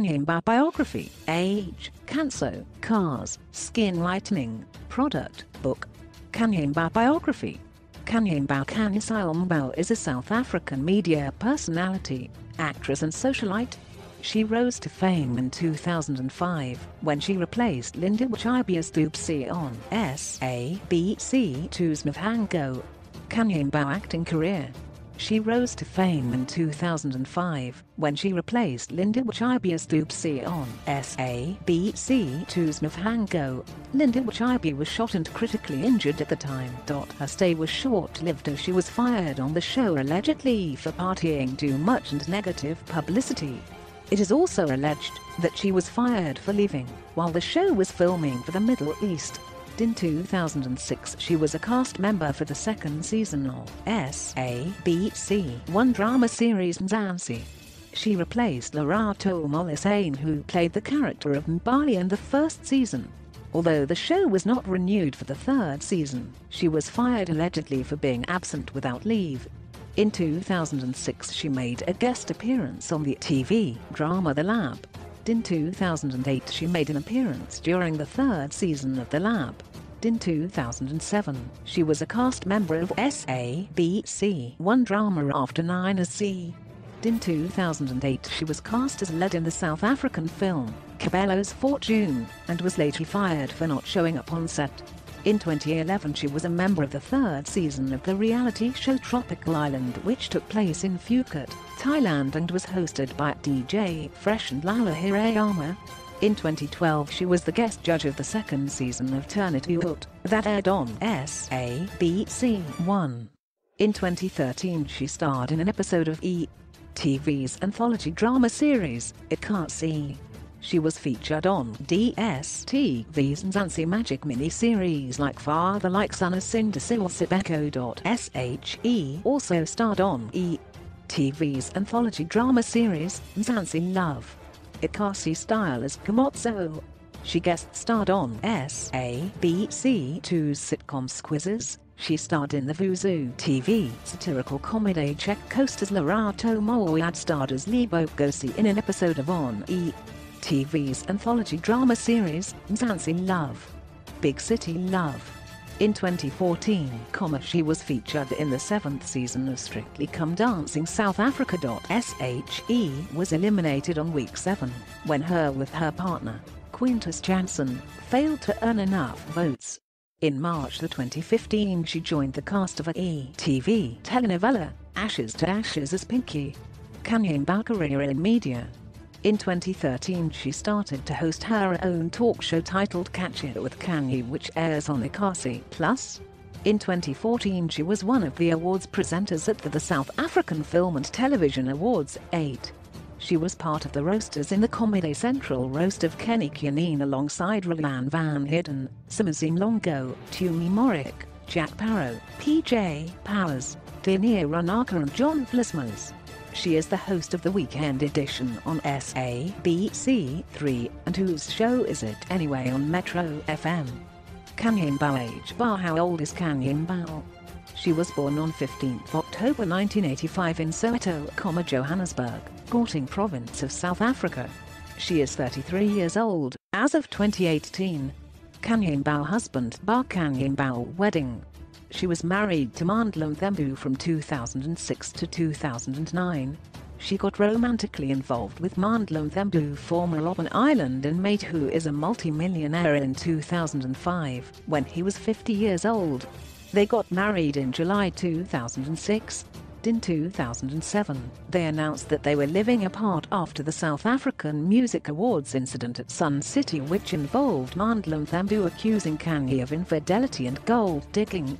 Khanyi Mbau biography, age, cancer, cars, skin lightening, product, book. Khanyi Mbau biography. Khanyi Mbau Khanyisile Mbau is a South African media personality, actress and socialite. She rose to fame in 2005 when she replaced Lindiwe Chibi as Doobsie on SABC2's Muvhango. Khanyi Mbau acting career she rose to fame in 2005 when she replaced Lindiwe Chibi as Doobsie on SABC2's Muvhango. Lindiwe Chibi was shot and critically injured at the time. Her stay was short-lived as she was fired on the show allegedly for partying too much and negative publicity. It is also alleged that she was fired for leaving while the show was filming for the Middle East. In 2006 she was a cast member for the second season of SABC One drama series Mzansi. She replaced Lerato Molisane who played the character of Mbali in the first season. Although the show was not renewed for the third season, she was fired allegedly for being absent without leave. In 2006 she made a guest appearance on the TV drama The Lab. In 2008 she made an appearance during the third season of The Lab in 2007. She was a cast member of SABC One Drama After 9 C. In 2008 she was cast as lead in the South African film, Cabello's Fortune, and was later fired for not showing up on set. In 2011 she was a member of the third season of the reality show Tropical Island which took place in Phuket, Thailand and was hosted by DJ Fresh and Lala Hirayama. In 2012 she was the guest judge of the second season of Turn It Out that aired on SABC1. In 2013 she starred in an episode of E! TV's anthology drama series, It Can't See. She was featured on DSTV's Mzansi Magic mini-series like Father Like Son as Cindersill Sibeko.she also starred on E! TV's anthology drama series, Mzansi Love. Ikasi style as Kamotso. She guest starred on SABC2's sitcom Squizzes. She starred in the Vuzu TV satirical comedy Check Coast as Lerato Moyad starred as Lebo Gosi in an episode of On E! TV's anthology drama series, Mzansi Love. Big City Love. In 2014, she was featured in the seventh season of Strictly Come Dancing South Africa. SHE was eliminated on week 7 when her with her partner, Quintus Jansen, failed to earn enough votes. In March 2015 she joined the cast of a ETV telenovela, Ashes to Ashes as Pinky. Khanyi career in media in 2013 she started to host her own talk show titled Catch It with Khanyi which airs on Ikasi Plus. In 2014 she was one of the awards presenters at the South African Film and Television Awards 8. She was part of the roasters in the Comedy Central roast of Kenny Kunene alongside Roland Van Heerden, Somizi Mhlongo, Tumi Morake, Jack Parow, PJ Powers, Dineo Ranaka and John Vlismas. She is the host of the weekend edition on SABC3 and whose show is it anyway on Metro FM? Khanyi Mbau bar How old is Khanyi Mbau? She was born on 15 October 1985 in Soweto, Johannesburg, Gauteng province of South Africa. She is 33 years old as of 2018. Khanyi Mbau husband Bar Khanyi Mbau wedding she was married to Mandla Mthembu from 2006 to 2009. She got romantically involved with Mandla Mthembu former Robben Island inmate who is a multi-millionaire in 2005 when he was 50 years old. They got married in July 2006. In 2007, they announced that they were living apart after the South African Music Awards incident at Sun City which involved Mandla Mthembu accusing Khanyi of infidelity and gold digging.